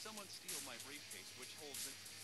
Someone steal my briefcase, which holds it.